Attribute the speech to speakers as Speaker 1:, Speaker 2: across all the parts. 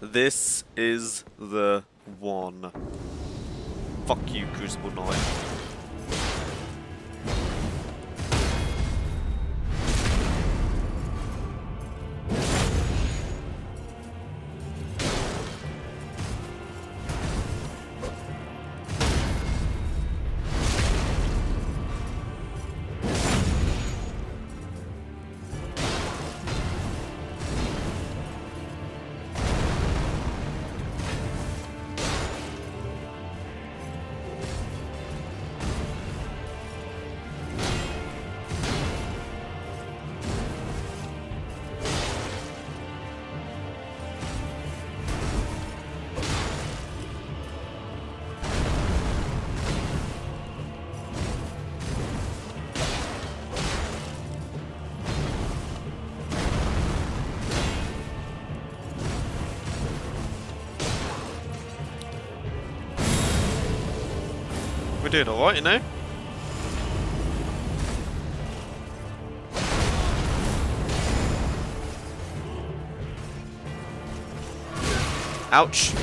Speaker 1: This is the one. Fuck you, Crucible Knight. We're doing alright, you know? Ouch.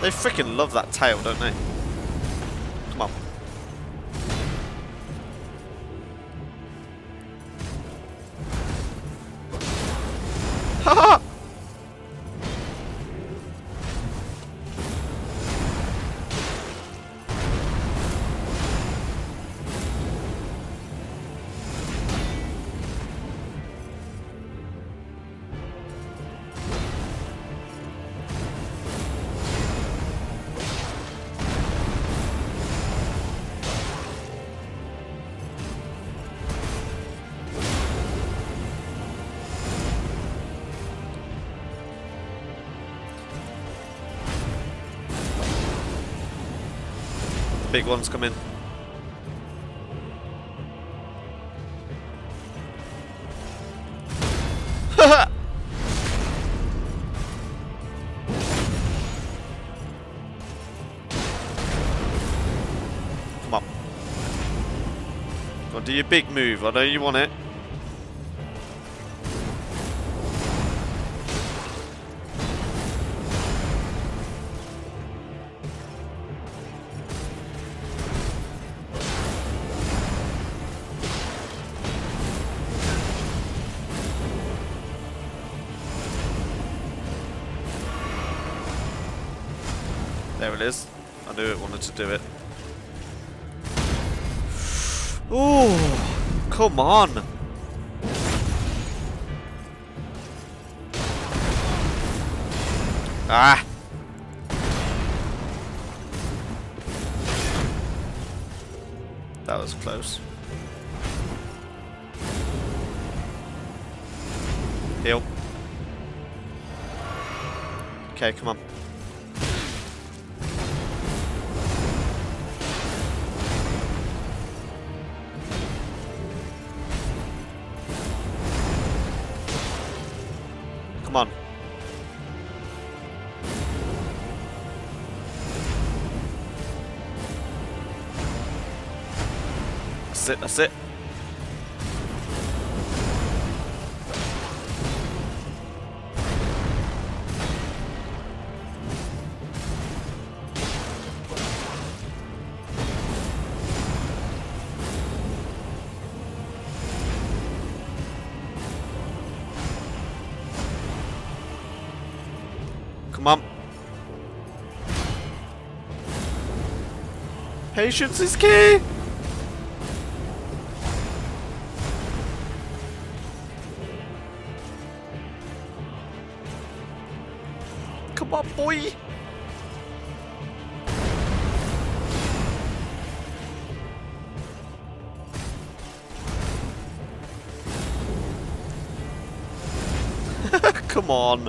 Speaker 1: They freaking love that tail, don't they? Come on. Big ones come in. Come on. Go on, do your big move. I know you want it. There it is. I knew it wanted to do it. Ooh, come on. Ah. That was close. Heal. Okay, come on. It, that's it. Come on. Patience is key! Come on, boy! Come on.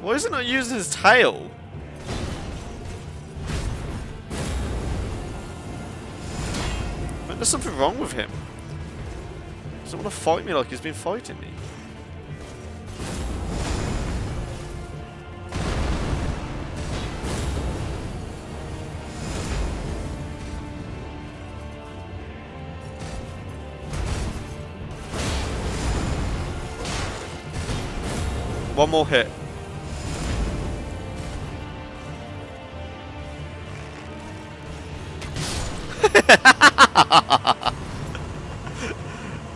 Speaker 1: Why is it not using his tail? There's something wrong with him. He doesn't want to fight me like he's been fighting me. One more hit. I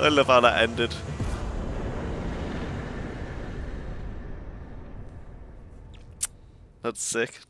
Speaker 1: love how that ended. That's sick.